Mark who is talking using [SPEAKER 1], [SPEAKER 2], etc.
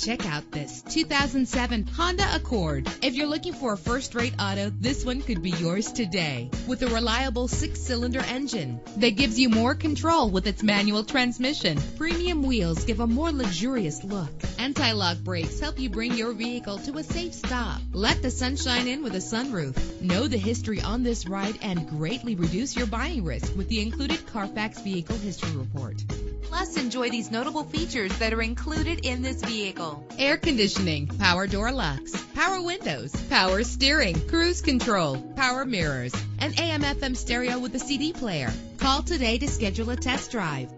[SPEAKER 1] Check out this 2007 Honda Accord. If you're looking for a first-rate auto, this one could be yours today. With a reliable six-cylinder engine that gives you more control with its manual transmission. Premium wheels give a more luxurious look. Anti-lock brakes help you bring your vehicle to a safe stop. Let the sunshine in with a sunroof. Know the history on this ride and greatly reduce your buying risk with the included Carfax Vehicle History Report. Plus, enjoy these notable features that are included in this vehicle. Air conditioning, power door locks, power windows, power steering, cruise control, power mirrors, and AM FM stereo with a CD player. Call today to schedule a test drive.